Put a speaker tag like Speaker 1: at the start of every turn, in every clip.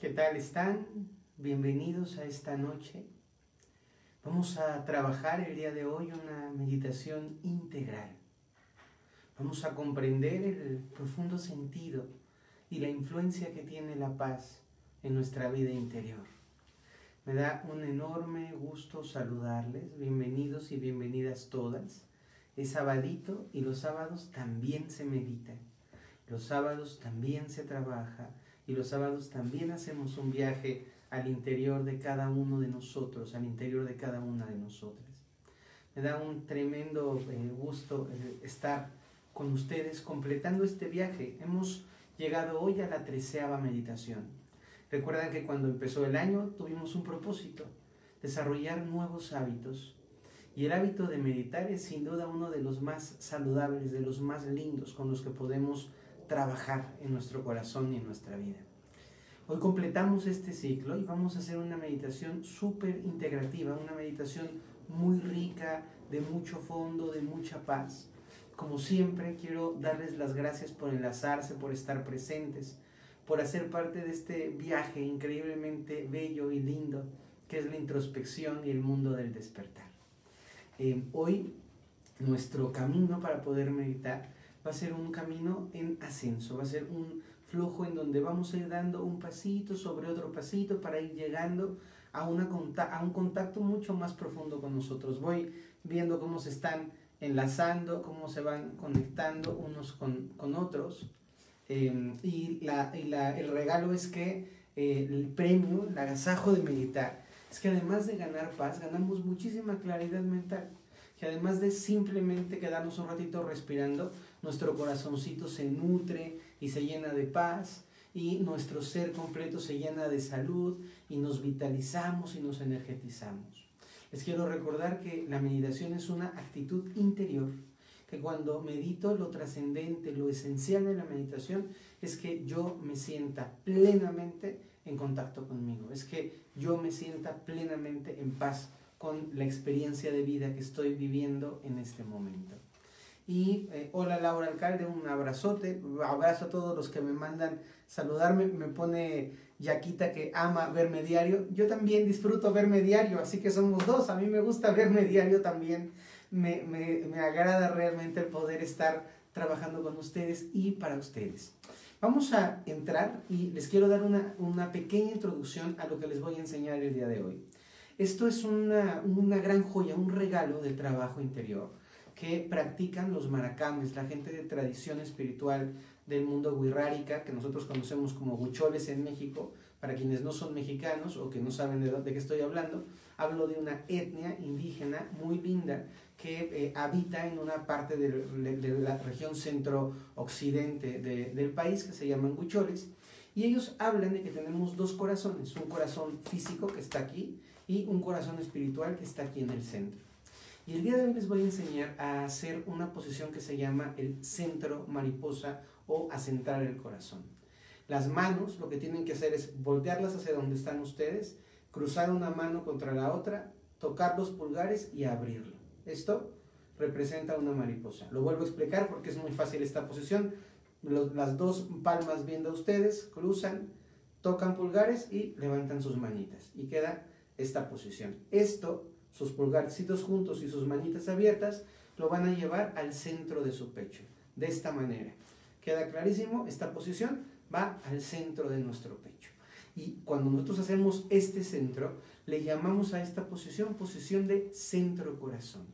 Speaker 1: ¿Qué tal están? Bienvenidos a esta noche. Vamos a trabajar el día de hoy una meditación integral. Vamos a comprender el profundo sentido y la influencia que tiene la paz en nuestra vida interior. Me da un enorme gusto saludarles. Bienvenidos y bienvenidas todas. Es sabadito y los sábados también se medita. Los sábados también se trabaja y los sábados también hacemos un viaje al interior de cada uno de nosotros, al interior de cada una de nosotras. Me da un tremendo eh, gusto eh, estar con ustedes completando este viaje. Hemos llegado hoy a la treceava meditación. Recuerdan que cuando empezó el año tuvimos un propósito, desarrollar nuevos hábitos. Y el hábito de meditar es sin duda uno de los más saludables, de los más lindos con los que podemos trabajar en nuestro corazón y en nuestra vida. Hoy completamos este ciclo y vamos a hacer una meditación súper integrativa, una meditación muy rica, de mucho fondo, de mucha paz. Como siempre, quiero darles las gracias por enlazarse, por estar presentes, por hacer parte de este viaje increíblemente bello y lindo que es la introspección y el mundo del despertar. Eh, hoy nuestro camino para poder meditar va a ser un camino en ascenso, va a ser un flujo en donde vamos a ir dando un pasito sobre otro pasito para ir llegando a, una, a un contacto mucho más profundo con nosotros. Voy viendo cómo se están enlazando, cómo se van conectando unos con, con otros. Em, y, la, y la, el regalo es que eh, el premio, el agasajo de meditar, es que además de ganar paz, ganamos muchísima claridad mental. Que además de simplemente quedarnos un ratito respirando, nuestro corazoncito se nutre y se llena de paz y nuestro ser completo se llena de salud y nos vitalizamos y nos energetizamos. Les quiero recordar que la meditación es una actitud interior, que cuando medito lo trascendente, lo esencial de la meditación es que yo me sienta plenamente en contacto conmigo, es que yo me sienta plenamente en paz con la experiencia de vida que estoy viviendo en este momento. Y eh, hola Laura Alcalde, un abrazote, abrazo a todos los que me mandan saludarme, me pone Yaquita que ama verme diario, yo también disfruto verme diario, así que somos dos, a mí me gusta verme diario también, me, me, me agrada realmente el poder estar trabajando con ustedes y para ustedes. Vamos a entrar y les quiero dar una, una pequeña introducción a lo que les voy a enseñar el día de hoy. Esto es una, una gran joya, un regalo del trabajo interior que practican los maracames, la gente de tradición espiritual del mundo wixárika, que nosotros conocemos como huicholes en México, para quienes no son mexicanos o que no saben de, qué estoy hablando, hablo de una etnia indígena muy linda que eh, habita en una parte de, de la región centro-occidente de, del país que se llaman huicholes, y ellos hablan de que tenemos dos corazones, un corazón físico que está aquí y un corazón espiritual que está aquí en el centro. Y el día de hoy les voy a enseñar a hacer una posición que se llama el centro mariposa o a el corazón. Las manos lo que tienen que hacer es voltearlas hacia donde están ustedes, cruzar una mano contra la otra, tocar los pulgares y abrirlo. Esto representa una mariposa. Lo vuelvo a explicar porque es muy fácil esta posición. las dos palmas viendo a ustedes, cruzan, tocan pulgares y levantan sus manitas. Y queda esta posición. Esto sus pulgarcitos juntos y sus manitas abiertas, lo van a llevar al centro de su pecho. De esta manera. ¿Queda clarísimo? Esta posición va al centro de nuestro pecho. Y cuando nosotros hacemos este centro, le llamamos a esta posición posición de centro corazón.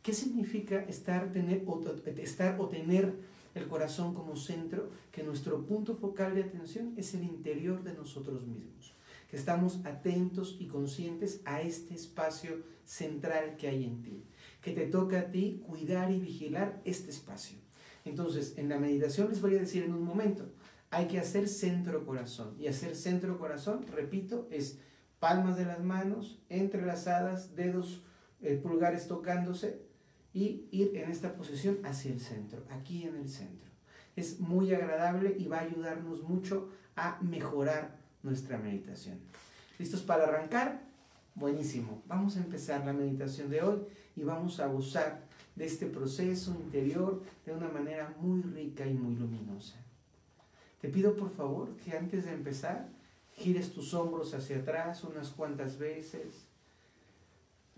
Speaker 1: ¿Qué significa estar, tener, o, estar o tener el corazón como centro? Que nuestro punto focal de atención es el interior de nosotros mismos estamos atentos y conscientes a este espacio central que hay en ti, que te toca a ti cuidar y vigilar este espacio. Entonces, en la meditación les voy a decir en un momento, hay que hacer centro corazón. Y hacer centro corazón, repito, es palmas de las manos entrelazadas, dedos eh, pulgares tocándose y ir en esta posición hacia el centro, aquí en el centro. Es muy agradable y va a ayudarnos mucho a mejorar nuestra meditación. ¿Listos para arrancar? Buenísimo. Vamos a empezar la meditación de hoy y vamos a gozar de este proceso interior de una manera muy rica y muy luminosa. Te pido por favor que antes de empezar gires tus hombros hacia atrás unas cuantas veces.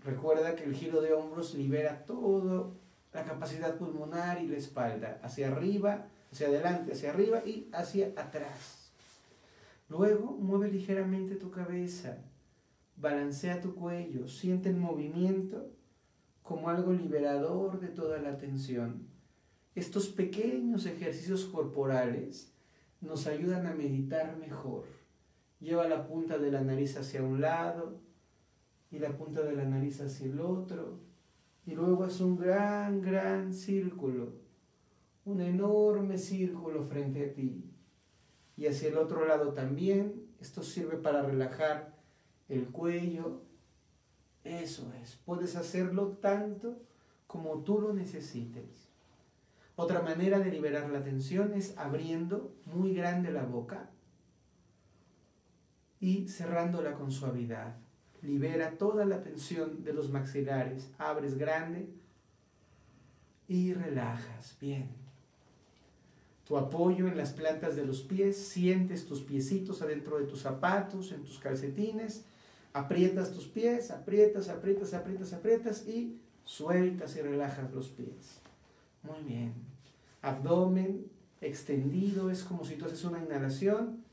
Speaker 1: Recuerda que el giro de hombros libera toda la capacidad pulmonar y la espalda, hacia arriba, hacia adelante, hacia arriba y hacia atrás. Luego mueve ligeramente tu cabeza, balancea tu cuello, siente el movimiento como algo liberador de toda la tensión. Estos pequeños ejercicios corporales nos ayudan a meditar mejor. Lleva la punta de la nariz hacia un lado y la punta de la nariz hacia el otro. Y luego haz un gran, gran círculo, un enorme círculo frente a ti. Y hacia el otro lado también. Esto sirve para relajar el cuello, eso es, puedes hacerlo tanto como tú lo necesites. Otra manera de liberar la tensión es abriendo muy grande la boca y cerrándola con suavidad. Libera toda la tensión de los maxilares. Abres grande y relajas. Bien. Tu apoyo en las plantas de los pies, sientes tus piecitos adentro de tus zapatos, en tus calcetines Aprietas tus pies, aprietas, aprietas, aprietas, aprietas y sueltas y relajas los pies. Muy bien. Abdomen extendido, es como si tú haces una inhalación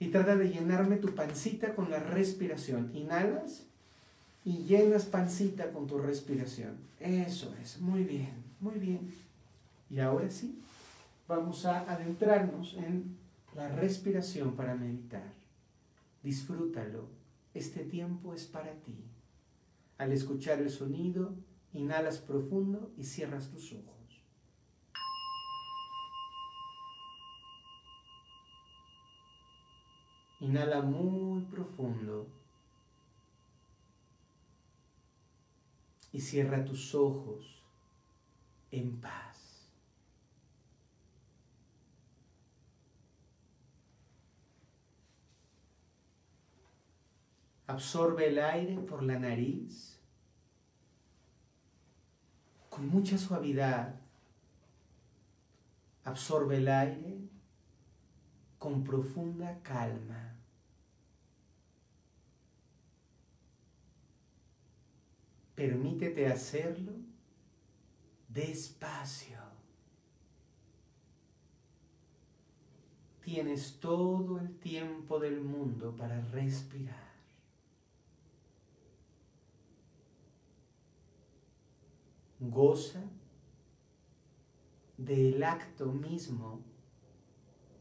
Speaker 1: y trata de llenarme tu pancita con la respiración. Inhalas y llenas pancita con tu respiración. Eso es, muy bien, muy bien. Y ahora sí, vamos a adentrarnos en la respiración para meditar. Disfrútalo. Este tiempo es para ti. Al escuchar el sonido, inhalas profundo y cierras tus ojos. Inhala muy profundo y cierra tus ojos en paz. Absorbe el aire por la nariz con mucha suavidad. Absorbe el aire con profunda calma. Permítete hacerlo despacio. Tienes todo el tiempo del mundo para respirar. Goza del acto mismo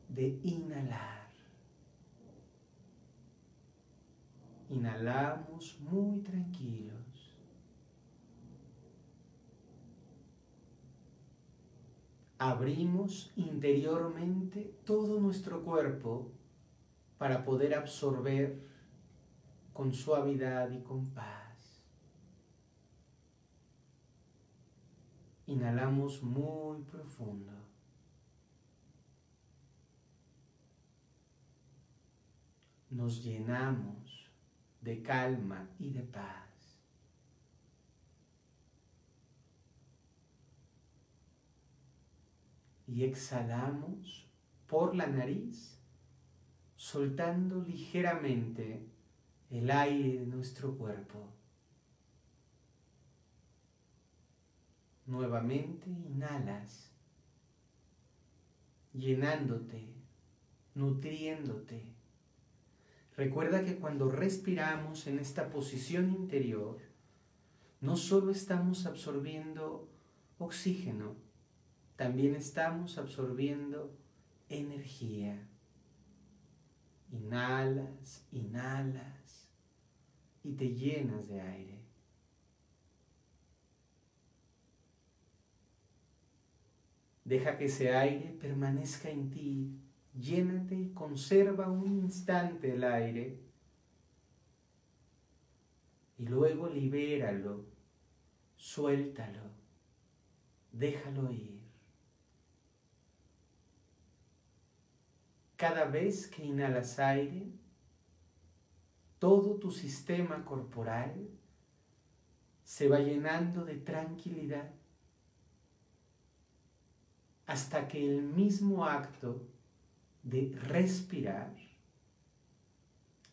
Speaker 1: de inhalar. Inhalamos muy tranquilos. Abrimos interiormente todo nuestro cuerpo para poder absorber con suavidad y con paz. Inhalamos muy profundo. Nos llenamos de calma y de paz. Y exhalamos por la nariz, soltando ligeramente el aire de nuestro cuerpo. Nuevamente inhalas, llenándote, nutriéndote. Recuerda que cuando respiramos en esta posición interior, no solo estamos absorbiendo oxígeno, también estamos absorbiendo energía. Inhalas, inhalas y te llenas de aire. Deja que ese aire permanezca en ti. Llénate y conserva un instante el aire. Y luego libéralo, suéltalo, déjalo ir. Cada vez que inhalas aire, todo tu sistema corporal se va llenando de tranquilidad hasta que el mismo acto de respirar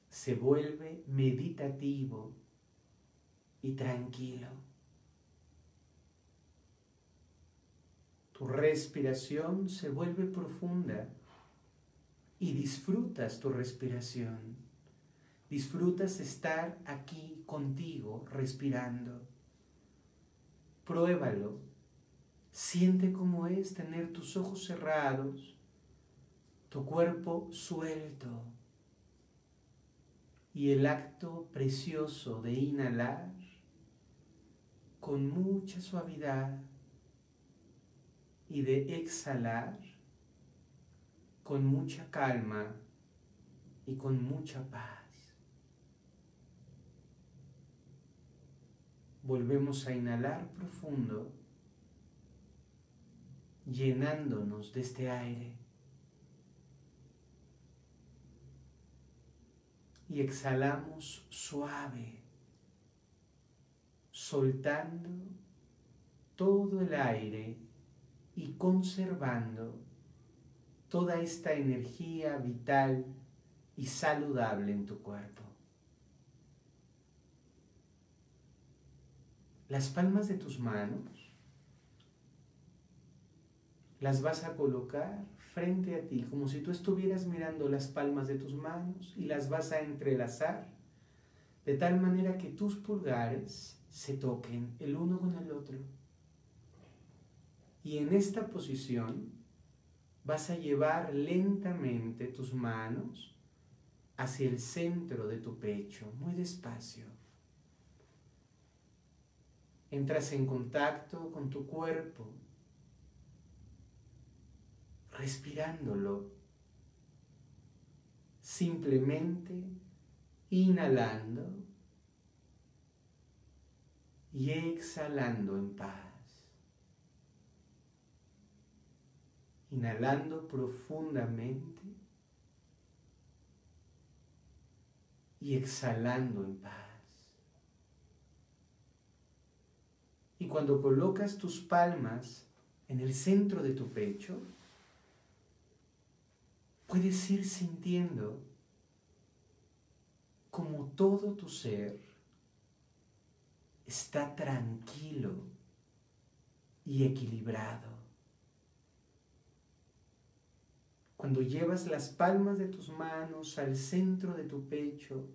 Speaker 1: se vuelve meditativo y tranquilo. Tu respiración se vuelve profunda y disfrutas tu respiración. Disfrutas estar aquí contigo respirando. Pruébalo. Siente cómo es tener tus ojos cerrados, tu cuerpo suelto y el acto precioso de inhalar con mucha suavidad y de exhalar con mucha calma y con mucha paz. Volvemos a inhalar profundo, llenándonos de este aire. Y exhalamos suave, soltando todo el aire y conservando toda esta energía vital y saludable en tu cuerpo. Las palmas de tus manos las vas a colocar frente a ti, como si tú estuvieras mirando las palmas de tus manos y las vas a entrelazar de tal manera que tus pulgares se toquen el uno con el otro. Y en esta posición vas a llevar lentamente tus manos hacia el centro de tu pecho, muy despacio. Entras en contacto con tu cuerpo, respirándolo, simplemente inhalando y exhalando en paz. Inhalando profundamente y exhalando en paz. Y cuando colocas tus palmas en el centro de tu pecho, puedes ir sintiendo como todo tu ser está tranquilo y equilibrado. Cuando llevas las palmas de tus manos al centro de tu pecho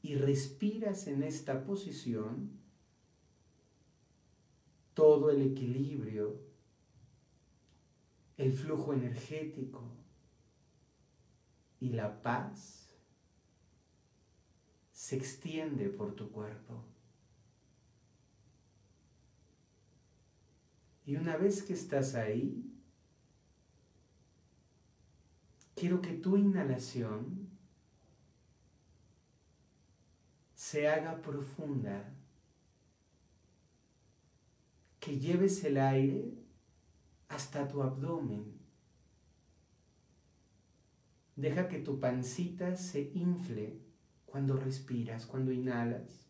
Speaker 1: y respiras en esta posición, todo el equilibrio, el flujo energético y la paz se extiende por tu cuerpo. Y una vez que estás ahí, quiero que tu inhalación se haga profunda, que lleves el aire hasta tu abdomen. Deja que tu pancita se infle cuando respiras, cuando inhalas.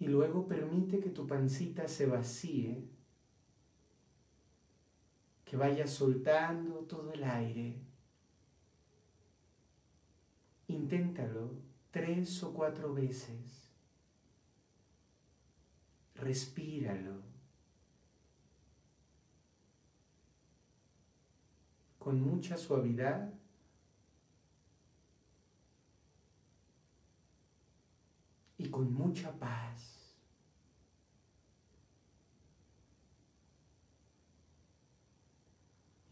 Speaker 1: Y luego permite que tu pancita se vacíe que vaya soltando todo el aire. Inténtalo tres o cuatro veces. Respíralo. Con mucha suavidad. Y con mucha paz.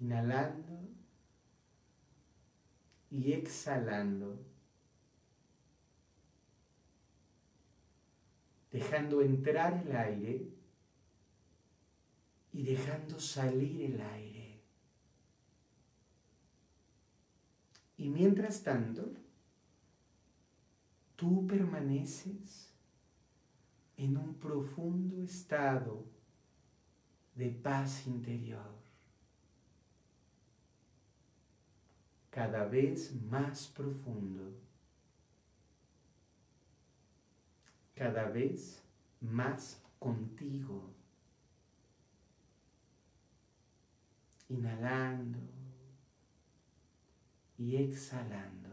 Speaker 1: inhalando y exhalando, dejando entrar el aire y dejando salir el aire. Y mientras tanto, tú permaneces en un profundo estado de paz interior. cada vez más profundo, cada vez más contigo, inhalando y exhalando.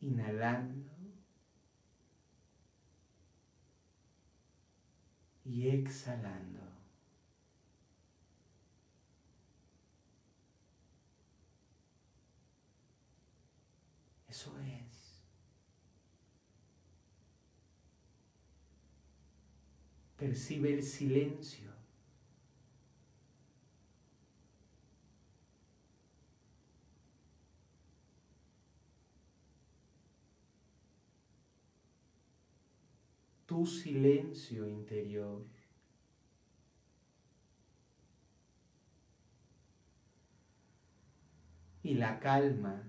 Speaker 1: Inhalando y exhalando. Eso es. Percibe el silencio. Tu silencio interior. Y la calma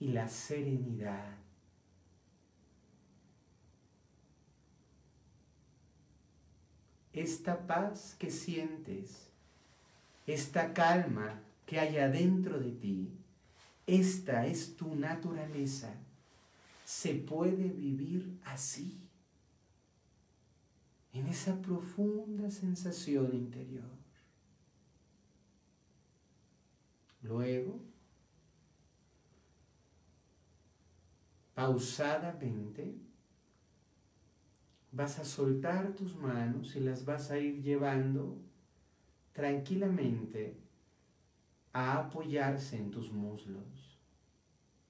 Speaker 1: y la serenidad. Esta paz que sientes, esta calma que hay adentro de ti, esta es tu naturaleza. Se puede vivir así, en esa profunda sensación interior. Luego, pausadamente, vas a soltar tus manos y las vas a ir llevando tranquilamente a apoyarse en tus muslos,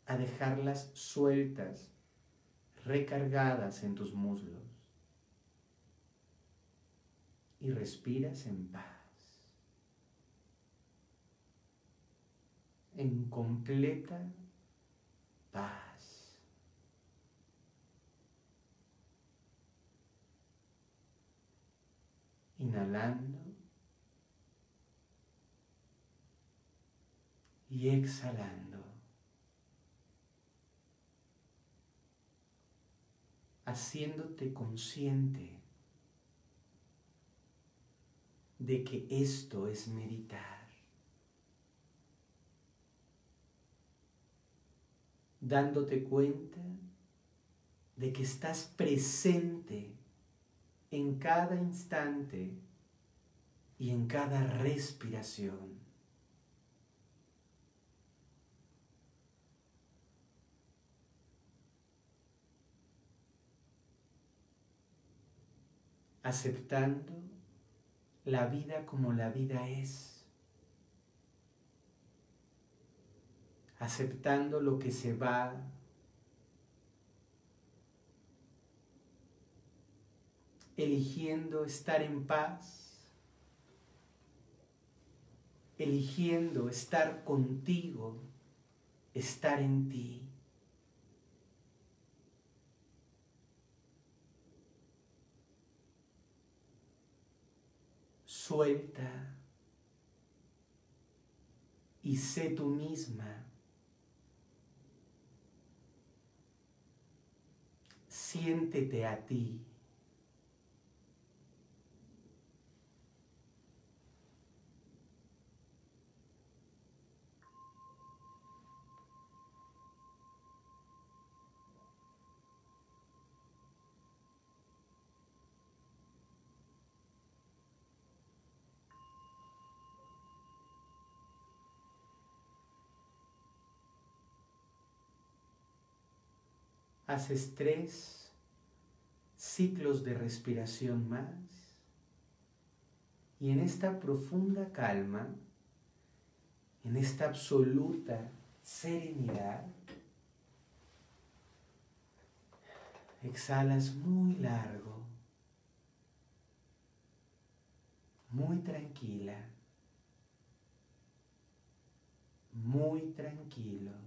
Speaker 1: a dejarlas sueltas, recargadas en tus muslos. Y respiras en paz, en completa paz. inhalando y exhalando, haciéndote consciente de que esto es meditar, dándote cuenta de que estás presente en cada instante y en cada respiración. Aceptando la vida como la vida es, aceptando lo que se va, eligiendo estar en paz, eligiendo estar contigo, estar en ti. Suelta y sé tú misma. Siéntete a ti. Haces tres ciclos de respiración más y en esta profunda calma, en esta absoluta serenidad, exhalas muy largo, muy tranquila, muy tranquilo.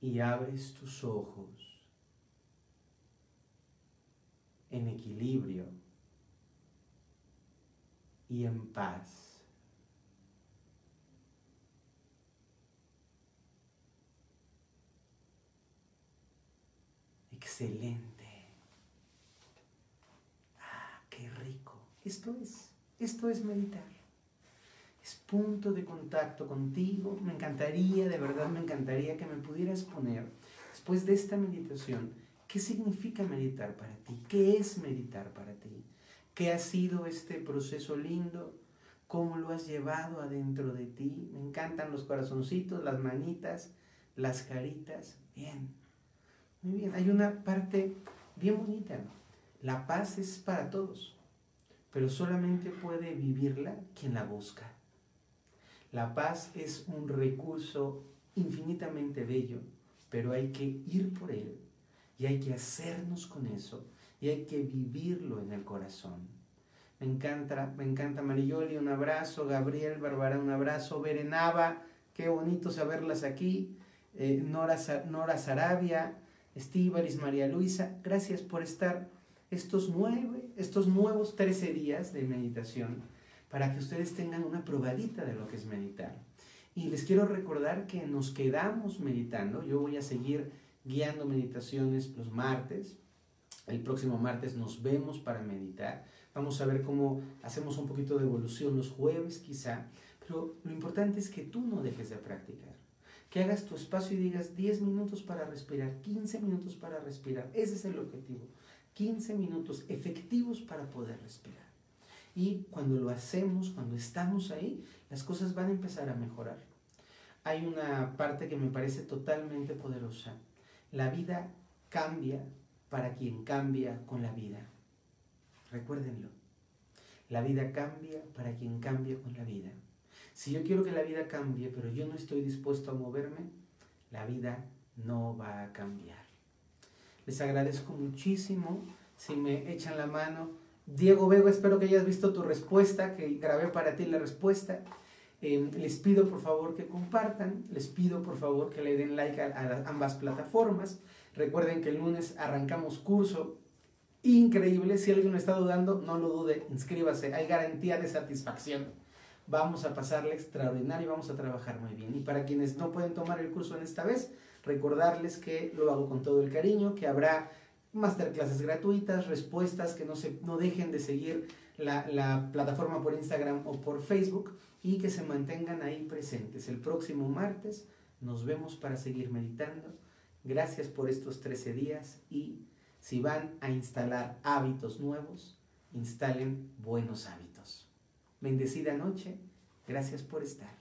Speaker 1: Y abres tus ojos en equilibrio y en paz. Excelente. Ah, qué rico. Esto es, esto es meditar punto de contacto contigo. Me encantaría, de verdad me encantaría que me pudieras poner, después de esta meditación, ¿qué significa meditar para ti? ¿Qué es meditar para ti? ¿Qué ha sido este proceso lindo? ¿Cómo lo has llevado adentro de ti? Me encantan los corazoncitos, las manitas, las caritas. Bien, muy bien. Hay una parte bien bonita. La paz es para todos, pero solamente puede vivirla quien la busca. La paz es un recurso infinitamente bello, pero hay que ir por él y hay que hacernos con eso y hay que vivirlo en el corazón. Me encanta, me encanta Mariyoli, un abrazo, Gabriel, Bárbara, un abrazo, Berenaba, qué bonito saberlas aquí, eh, Nora, Nora Sarabia, Estíbaris, María Luisa, gracias por estar estos, nueve, estos nuevos 13 días de meditación para que ustedes tengan una probadita de lo que es meditar. Y les quiero recordar que nos quedamos meditando. Yo voy a seguir guiando meditaciones los martes. El próximo martes nos vemos para meditar. Vamos a ver cómo hacemos un poquito de evolución los jueves quizá. Pero lo importante es que tú no dejes de practicar. Que hagas tu espacio y digas 10 minutos para respirar, 15 minutos para respirar. Ese es el objetivo. 15 minutos efectivos para poder respirar. Y cuando lo hacemos, cuando estamos ahí, las cosas van a empezar a mejorar. Hay una parte que me parece totalmente poderosa. La vida cambia para quien cambia con la vida. Recuérdenlo. La vida cambia para quien cambia con la vida. Si yo quiero que la vida cambie, pero yo no estoy dispuesto a moverme, la vida no va a cambiar. Les agradezco muchísimo si me echan la mano Diego Vego, espero que hayas visto tu respuesta, que grabé para ti la respuesta. Em, les pido por favor que compartan, les pido por favor que le den like a, ambas plataformas. Recuerden que el lunes arrancamos curso increíble. Si alguien está dudando, no lo dude, inscríbase, hay garantía de satisfacción. Vamos a pasarle extraordinario y vamos a trabajar muy bien. Y para quienes no pueden tomar el curso en esta vez, recordarles que lo hago con todo el cariño, que habrá masterclasses gratuitas, respuestas, que no, se, no dejen de seguir la, la, plataforma por Instagram o por Facebook y que se mantengan ahí presentes. El próximo martes nos vemos para seguir meditando. Gracias por estos 13 días y si van a instalar hábitos nuevos, instalen buenos hábitos. Bendecida noche. Gracias por estar.